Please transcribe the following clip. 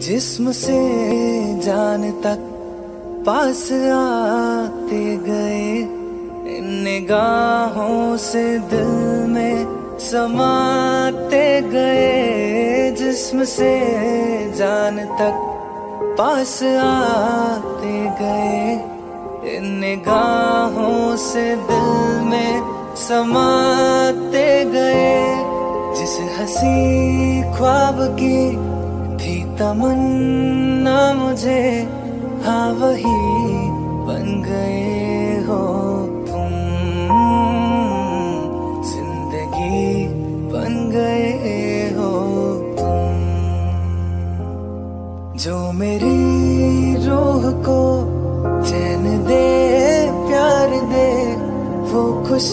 जिस्म से जान तक पास आते गए। निगाहों से दिल में समाते गए। जिस्म से जान तक पास आते गए। निगाहों से दिल में समाते गए। जिस हसी ख्वाब की तमन्ना मुझे हाँ वही बन गए हो तुम। ज़िंदगी बन गए हो तुम। जो मेरी रूह को चैन दे, प्यार दे, वो खुश